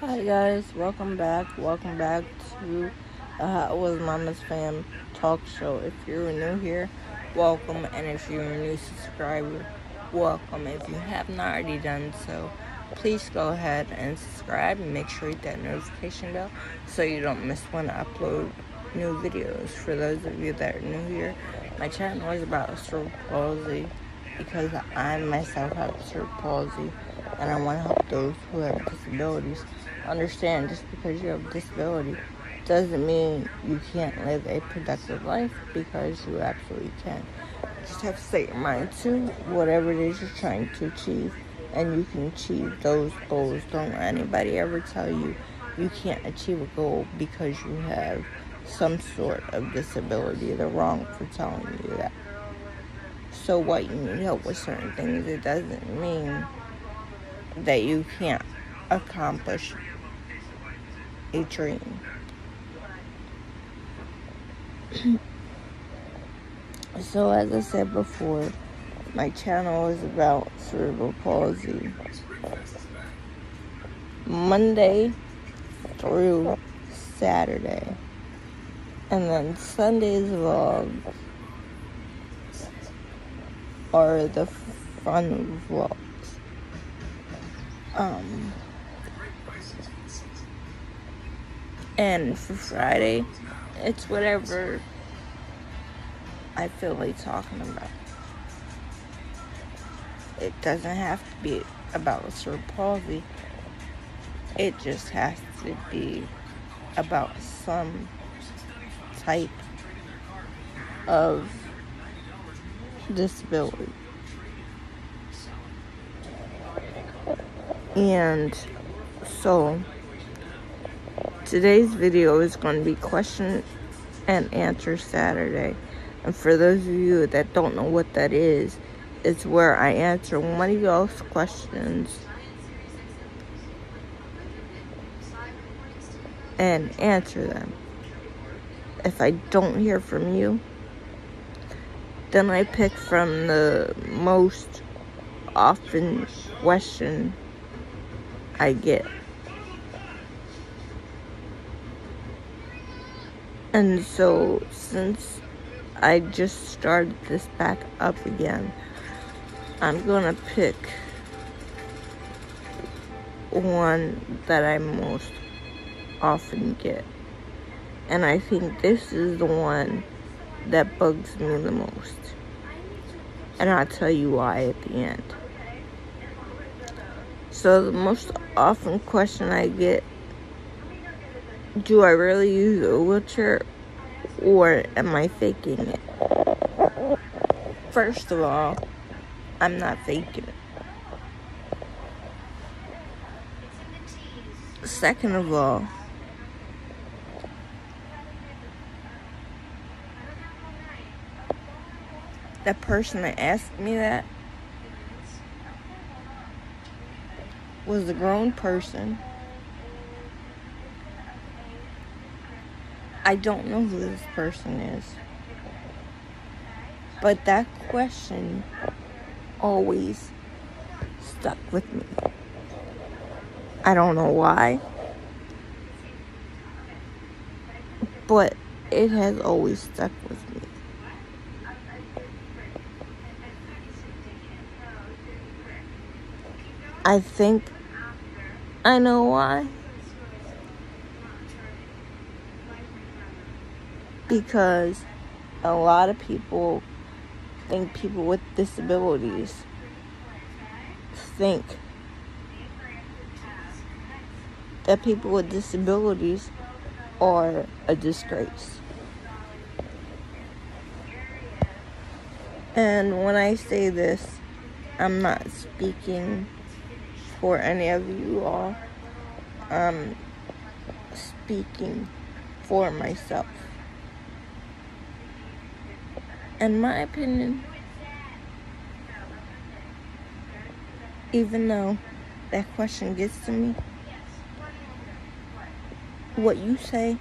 Hi guys, welcome back. Welcome back to the Hot Wheels Mama's Fam talk show. If you're new here, welcome, and if you're a new subscriber, welcome. If you have not already done so, please go ahead and subscribe and make sure you hit that notification bell so you don't miss when I upload new videos. For those of you that are new here, my channel is about cerebral palsy because I myself have cerebral palsy and I want to help those who have disabilities understand just because you have a disability doesn't mean you can't live a productive life because you absolutely can. Just have to set your mind to whatever it is you're trying to achieve and you can achieve those goals. Don't let anybody ever tell you you can't achieve a goal because you have some sort of disability. They're wrong for telling you that. So what you need help with certain things, it doesn't mean that you can't accomplish a dream. so as I said before, my channel is about cerebral palsy. Monday through Saturday. And then Sunday's vlogs are the fun vlogs. Um, and for Friday, it's whatever I feel like talking about. It doesn't have to be about cerebral palsy. It just has to be about some type of disability. And so today's video is going to be question and answer Saturday. And for those of you that don't know what that is, it's where I answer one of y'all's questions and answer them. If I don't hear from you, then I pick from the most often question I get. And so, since I just started this back up again, I'm gonna pick one that I most often get. And I think this is the one that bugs me the most. And I'll tell you why at the end. So the most often question I get, do I really use a wheelchair or am I faking it? First of all, I'm not faking it. Second of all, the person that asked me that was a grown person. I don't know who this person is. But that question always stuck with me. I don't know why. But it has always stuck with me. I think I know why. Because a lot of people think people with disabilities think that people with disabilities are a disgrace. And when I say this, I'm not speaking for any of you all. I'm speaking for myself. In my opinion, even though that question gets to me, what you say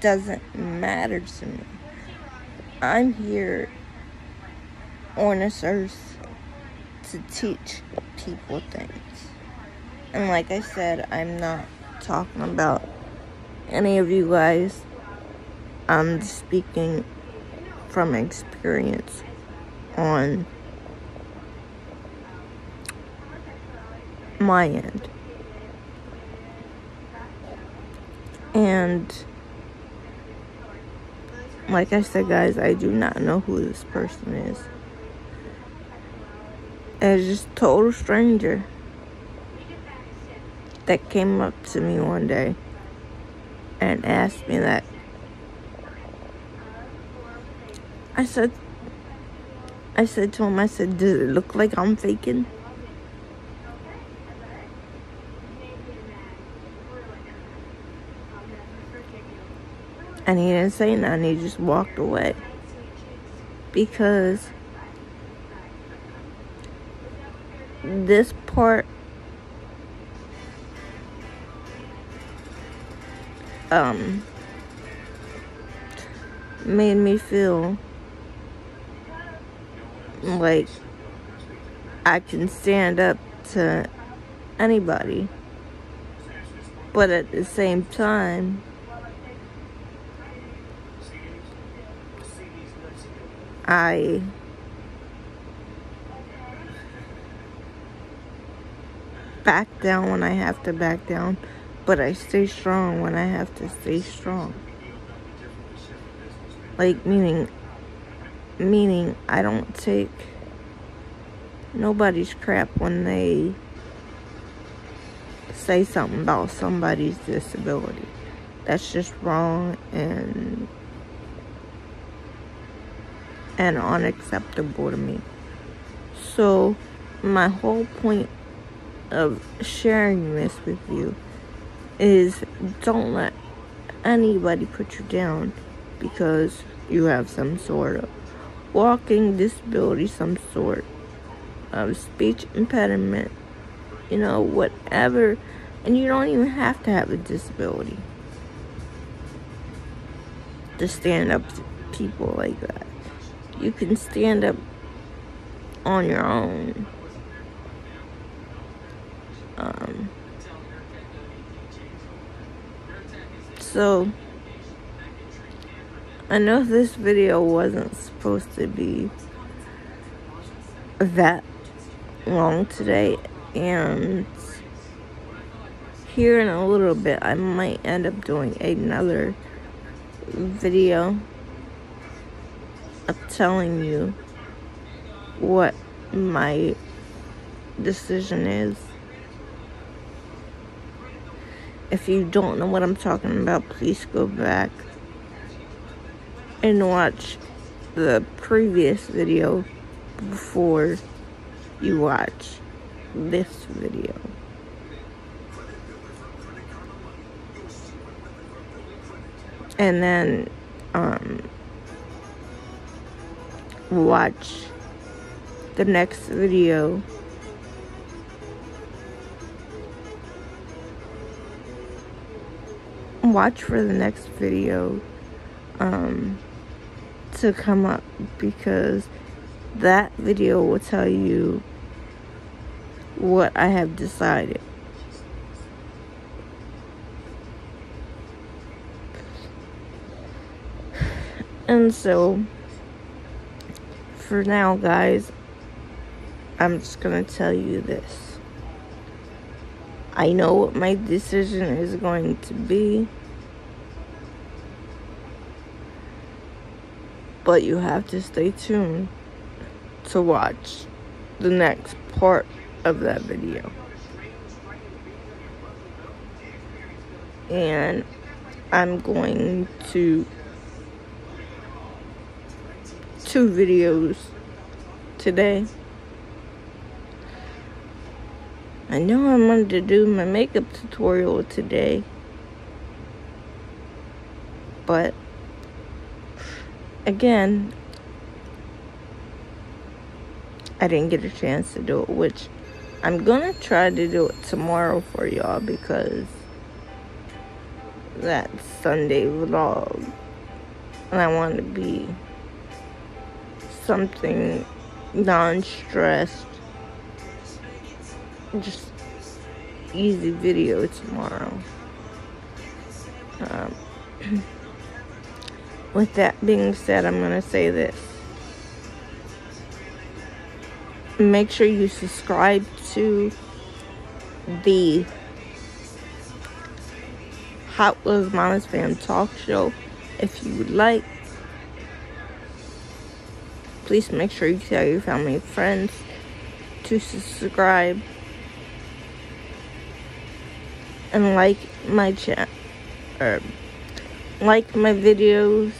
doesn't matter to me. I'm here on this earth to teach people things. And like I said, I'm not talking about any of you guys. I'm speaking from experience on my end. And like I said, guys, I do not know who this person is. It's just total stranger that came up to me one day and asked me that. I said, I said to him, I said, does it look like I'm faking? And he didn't say nothing, he just walked away. Because this part um made me feel like I can stand up to anybody. But at the same time, I back down when I have to back down, but I stay strong when I have to stay strong. Like meaning meaning I don't take nobody's crap when they say something about somebody's disability. That's just wrong and and unacceptable to me. So, my whole point of sharing this with you is don't let anybody put you down because you have some sort of walking disability, some sort of speech impediment, you know, whatever. And you don't even have to have a disability to stand up to people like that you can stand up on your own. Um, so, I know this video wasn't supposed to be that long today, and here in a little bit, I might end up doing another video of telling you what my decision is. If you don't know what I'm talking about, please go back and watch the previous video before you watch this video. And then, um, watch the next video. Watch for the next video um, to come up because that video will tell you what I have decided. And so for now, guys, I'm just gonna tell you this. I know what my decision is going to be. But you have to stay tuned to watch the next part of that video. And I'm going to two videos today. I know I wanted to do my makeup tutorial today. But again, I didn't get a chance to do it, which I'm gonna try to do it tomorrow for y'all because that Sunday vlog and I want to be something non stressed, just easy video tomorrow. Um, with that being said, I'm going to say this. Make sure you subscribe to the Hot Wheels Mama's Fam Talk Show if you would like. Please make sure you tell your family and friends to subscribe and like my channel or like my videos.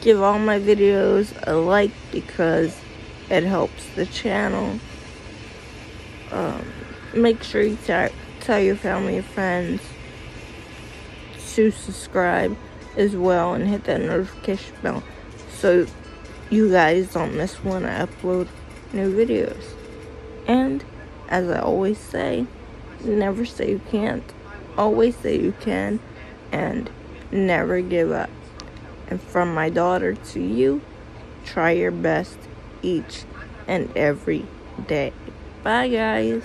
Give all my videos a like because it helps the channel. Um, make sure you tell your family and friends to subscribe as well and hit that notification bell so you guys don't miss when I upload new videos. And as I always say, never say you can't, always say you can, and never give up. And from my daughter to you, try your best each and every day. Bye, guys.